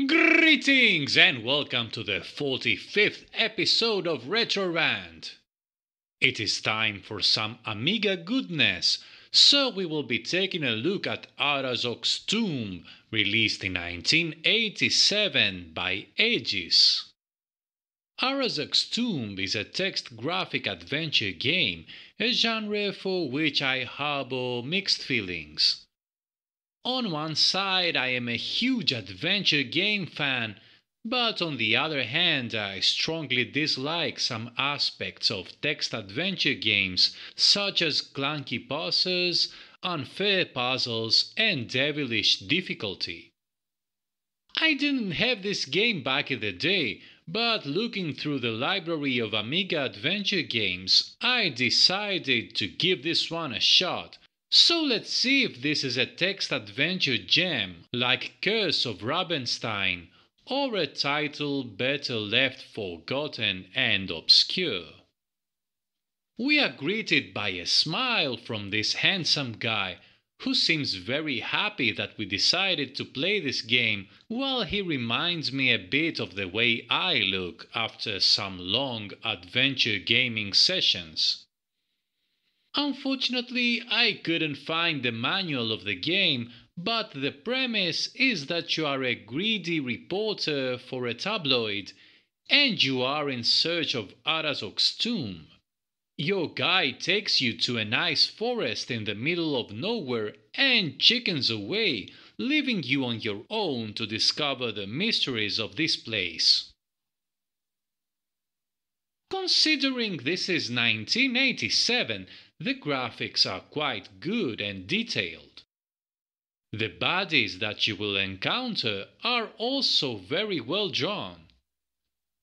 Greetings and welcome to the 45th episode of Retro Rant. It is time for some Amiga goodness, so we will be taking a look at Arazok's Tomb, released in 1987 by Aegis. Arazok's Tomb is a text graphic adventure game, a genre for which I harbor mixed feelings. On one side, I am a huge adventure game fan, but on the other hand, I strongly dislike some aspects of text adventure games, such as clunky puzzles, unfair puzzles, and devilish difficulty. I didn't have this game back in the day, but looking through the library of Amiga adventure games, I decided to give this one a shot. So let's see if this is a text adventure gem like Curse of Rabenstein or a title better left forgotten and obscure. We are greeted by a smile from this handsome guy who seems very happy that we decided to play this game, while he reminds me a bit of the way I look after some long adventure gaming sessions. Unfortunately, I couldn't find the manual of the game, but the premise is that you are a greedy reporter for a tabloid and you are in search of Arazok's tomb. Your guide takes you to a nice forest in the middle of nowhere and chickens away, leaving you on your own to discover the mysteries of this place. Considering this is 1987, the graphics are quite good and detailed. The bodies that you will encounter are also very well drawn.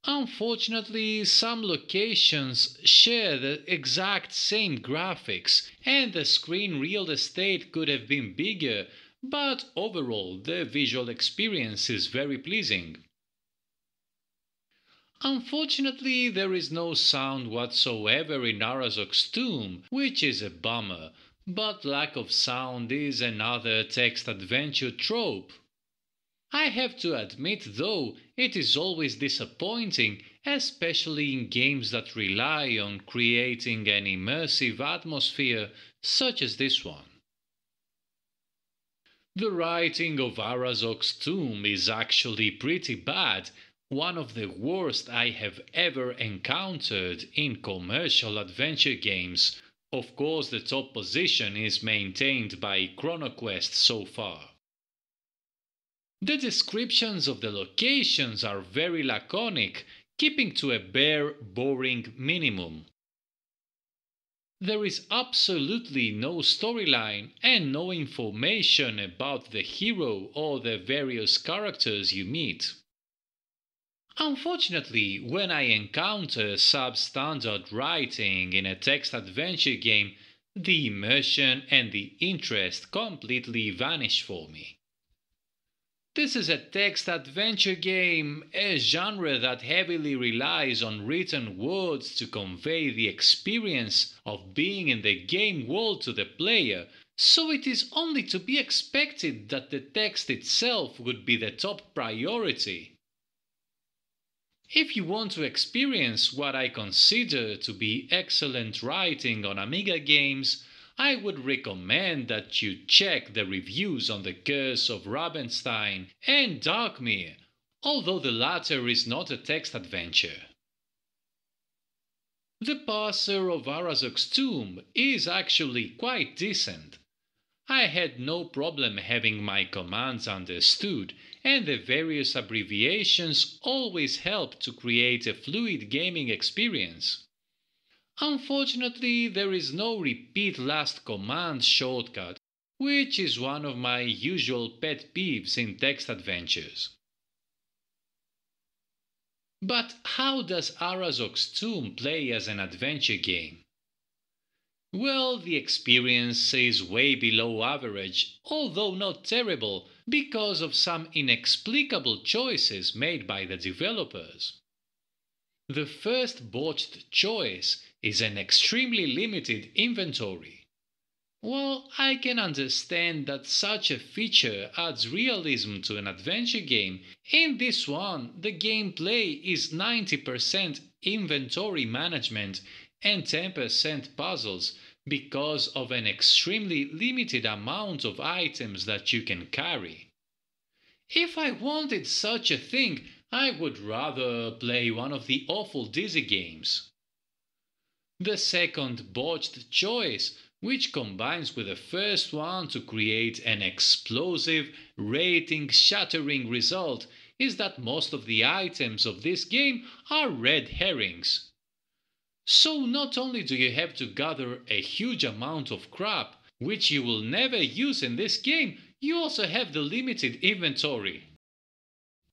Unfortunately, some locations share the exact same graphics and the screen real estate could have been bigger, but overall the visual experience is very pleasing. Unfortunately, there is no sound whatsoever in Arazok's tomb, which is a bummer, but lack of sound is another text adventure trope. I have to admit, though, it is always disappointing, especially in games that rely on creating an immersive atmosphere such as this one. The writing of Arazok's tomb is actually pretty bad, one of the worst I have ever encountered in commercial adventure games. Of course, the top position is maintained by ChronoQuest so far. The descriptions of the locations are very laconic, keeping to a bare, boring minimum. There is absolutely no storyline and no information about the hero or the various characters you meet. Unfortunately, when I encounter substandard writing in a text adventure game, the immersion and the interest completely vanish for me. This is a text adventure game, a genre that heavily relies on written words to convey the experience of being in the game world to the player, so it is only to be expected that the text itself would be the top priority. If you want to experience what I consider to be excellent writing on Amiga games, I would recommend that you check the reviews on The Curse of Rabenstein and Darkmere, although the latter is not a text adventure. The parser of Arazok's tomb is actually quite decent. I had no problem having my commands understood, and the various abbreviations always help to create a fluid gaming experience. Unfortunately, there is no repeat last command shortcut, which is one of my usual pet peeves in text adventures. But how does Arazok's Tomb play as an adventure game? Well, the experience is way below average, although not terrible, because of some inexplicable choices made by the developers. The first botched choice is an extremely limited inventory. While I can understand that such a feature adds realism to an adventure game, in this one the gameplay is 90% inventory management and 10% puzzles because of an extremely limited amount of items that you can carry. If I wanted such a thing, I would rather play one of the awful Dizzy games. The second botched choice which combines with the first one to create an explosive, rating shattering result, is that most of the items of this game are red herrings. So not only do you have to gather a huge amount of crap, which you will never use in this game, you also have the limited inventory.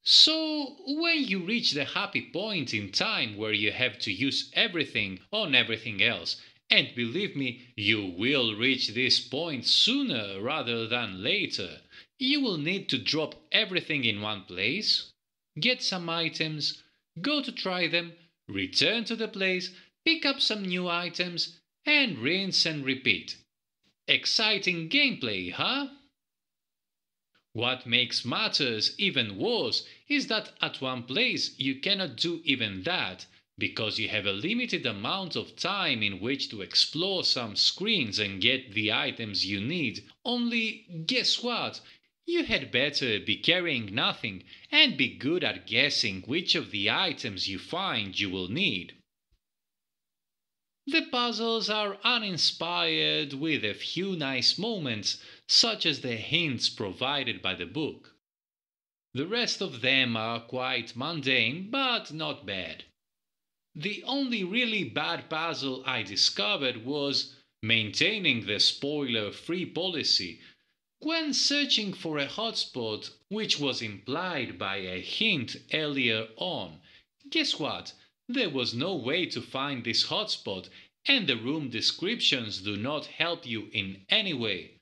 So, when you reach the happy point in time where you have to use everything on everything else and believe me, you will reach this point sooner rather than later. You will need to drop everything in one place, get some items, go to try them, return to the place, pick up some new items, and rinse and repeat. Exciting gameplay, huh? What makes matters even worse is that at one place you cannot do even that because you have a limited amount of time in which to explore some screens and get the items you need. Only, guess what? You had better be carrying nothing and be good at guessing which of the items you find you will need. The puzzles are uninspired with a few nice moments, such as the hints provided by the book. The rest of them are quite mundane, but not bad. The only really bad puzzle I discovered was maintaining the spoiler free policy when searching for a hotspot, which was implied by a hint earlier on. Guess what? There was no way to find this hotspot, and the room descriptions do not help you in any way.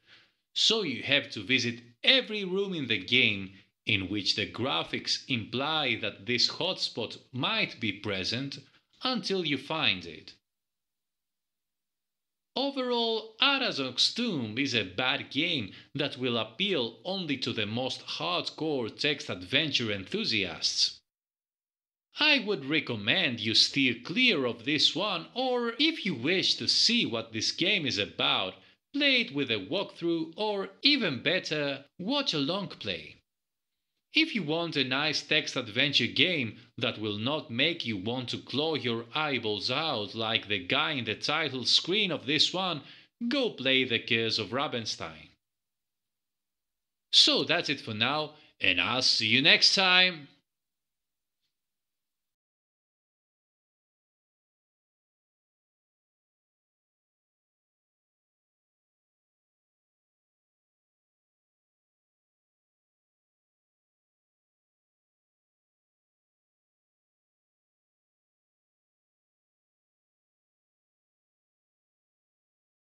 So you have to visit every room in the game in which the graphics imply that this hotspot might be present until you find it. Overall, Arazok's Tomb is a bad game that will appeal only to the most hardcore text adventure enthusiasts. I would recommend you steer clear of this one, or if you wish to see what this game is about, play it with a walkthrough, or even better, watch a long play. If you want a nice text adventure game that will not make you want to claw your eyeballs out like the guy in the title screen of this one, go play The Curse of Rabenstein. So that's it for now, and I'll see you next time!